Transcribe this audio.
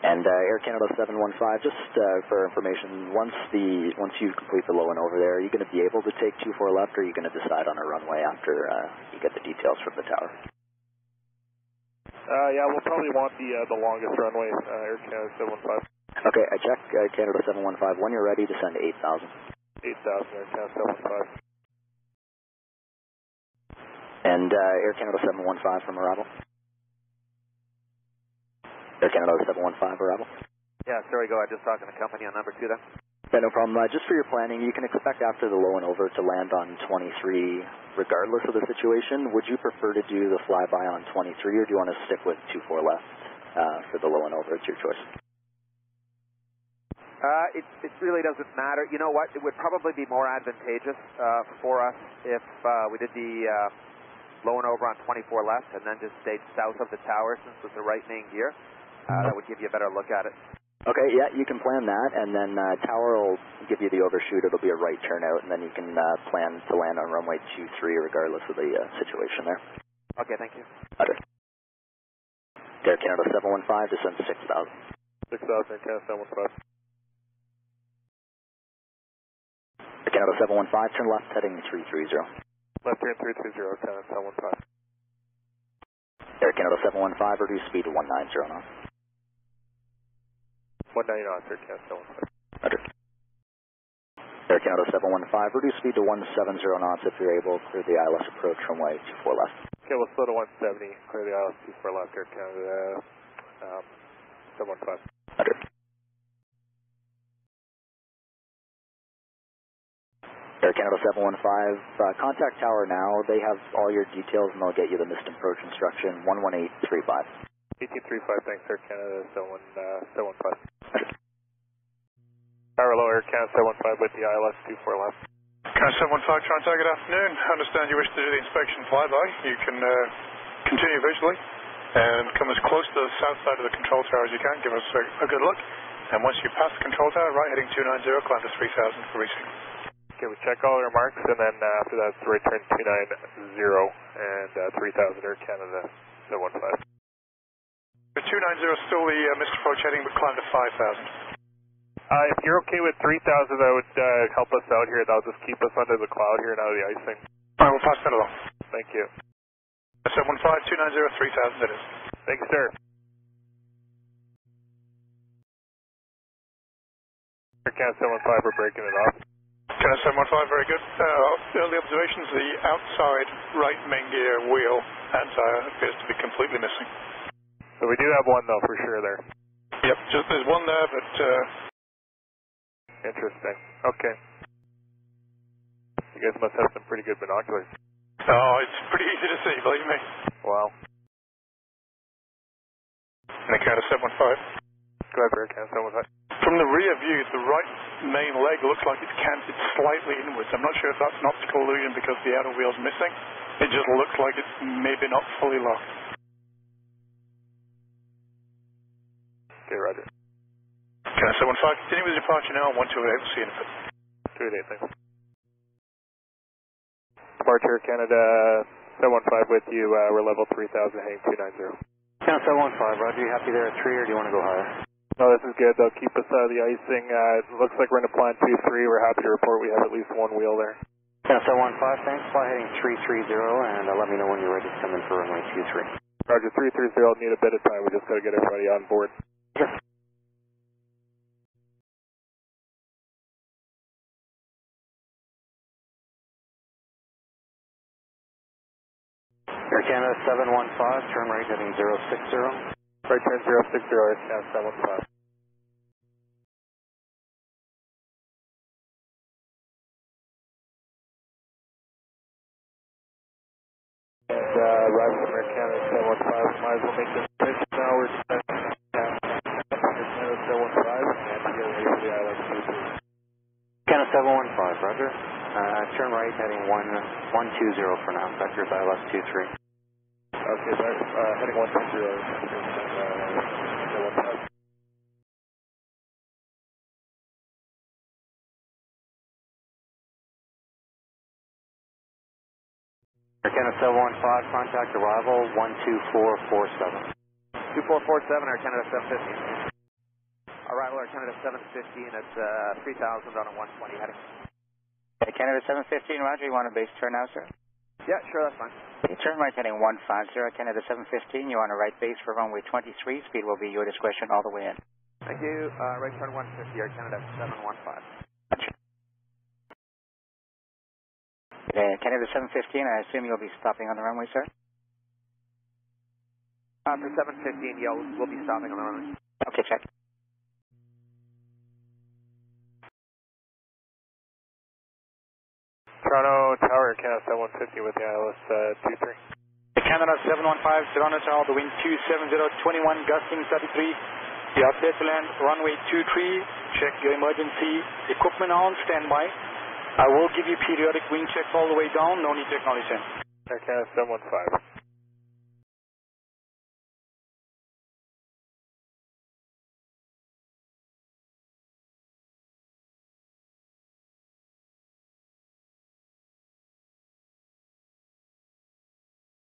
And uh, Air Canada 715, just uh, for information, once the once you complete the low and over there, are you going to be able to take 24 left, or are you going to decide on a runway after uh, you get the details from the tower? Uh, yeah, we'll probably want the uh, the longest runway, uh, Air Canada 715. Okay, I check uh, Canada 715. When you're ready, descend 8,000. 8,000, Air Canada 715. And uh, Air Canada 715 from arrival. Air Canada 715 arrival. Yeah, sorry, go. I'm just talking to company on number two then. Yeah, no problem. Uh, just for your planning, you can expect after the low and over to land on 23 regardless of the situation. Would you prefer to do the flyby on 23 or do you want to stick with 2-4 left uh, for the low and over? It's your choice. Uh, it, it really doesn't matter. You know what? It would probably be more advantageous uh, for us if uh, we did the uh, low and over on 24 left and then just stayed south of the tower since it's the right main gear. Uh, that would give you a better look at it. Okay, yeah, you can plan that, and then uh, tower will give you the overshoot. It'll be a right turnout, and then you can uh, plan to land on runway 23 regardless of the uh, situation there. Okay, thank you. Roger. Air Canada 715, descend to 6,000. 6,000, Air Canada 715. Air Canada 715, turn left, heading 330. Left turn 330, Air Canada 715. Air Canada 715, reduce speed to 190 knots. 190 knots, Air Canada 715. Roger. Air Canada 715, reduce speed to 170 knots if you're able. Clear the ILS approach from runway 24 left. Okay, we'll slow to 170. Clear the ILS 24 left, Air Canada um, 715. Roger. Air Canada 715, uh, contact tower now. They have all your details and they'll get you the missed approach instruction 11835. 1835, thanks, Air Canada 71, uh, 715. Low, Air Canada 715 with the ILS 24 left. Canada 715, Toronto, good afternoon. I understand you wish to do the inspection flyby. You can uh, continue visually and come as close to the south side of the control tower as you can. Give us a, a good look. And once you pass the control tower, right heading 290, climb to 3000 for reaching. Okay, we check all our marks, and then uh, after that, it's right turn 290 and uh, 3000 Air Canada 715. The 290 is still the uh, missed approach heading, but climb to 5000. Uh, if you're okay with 3000, that would uh, help us out here. That'll just keep us under the cloud here and out of the icing. All right, we'll pass that along. Thank you. 715, 290, 3000 it is. Thank you, sir. Air 715, we're breaking it off. Canada 715, very good. Uh, early observations, the outside right main gear wheel and tire appears to be completely missing. So we do have one, though, for sure there. Yep, just there's one there, but uh, Interesting. Okay. You guys must have some pretty good binoculars. oh, it's pretty easy to see, believe me. Wow. And the Canada 715. Go ahead, Air Canada 715. From the rear view, the right main leg looks like it's canted slightly inwards. I'm not sure if that's an optical illusion because the outer wheel's missing. It just looks like it's maybe not fully locked. Okay, roger. Canada 715, continue with departure now on 128, we'll see you in a bit. 288, thanks. Departure Canada 715 with you. Uh, we're level 3000, heading 290. Canada 715, Roger, you happy there at 3 or do you want to go higher? No, this is good. They'll keep us out of the icing. Uh, it looks like we're in a plan 2-3. We're happy to report we have at least one wheel there. Canada 715, thanks. Fly heading 330 and uh, let me know when you're ready to come in for runway 23. Roger, 330. Need a bit of time. We just got to get everybody on board. Sure. Air Canada 715, turn right heading 060. Right turn 060, Air Canada 715. And uh, arrival from Air Canada 715. Might as well make this pitch now. We're descending Air Canada 715 and get for the ILS 23. Canada 715, Roger. Uh, turn right heading 1, 120 for now. Vectors ILS 23. Okay, that, uh, heading 120. Uh, 715. Air Canada 715, contact arrival 12447. 2447, Air Canada 750. arrival Air Canada 715 at uh, 3000 on a 120 heading. Okay, Canada 715, roger. You want a base turn now, sir? Yeah, sure, that's fine. Turn right heading 150, Canada 715. You're on a right base for runway 23. Speed will be your discretion all the way in. Thank you. Uh, right turn 150 Air Canada 715. Okay, Canada 715, I assume you'll be stopping on the runway, sir? Uh, for 715, yeah, we'll, we'll be stopping on the runway. Okay, check. Toronto Tower, Canada 7150 with the ILS uh, 23. Canada 715, Toronto Tower, the wind 270, 21, gusting 33. You are clear to land runway 23. Check your emergency equipment on standby. I will give you periodic wing checks all the way down. No need to acknowledge them. Air Canada 715.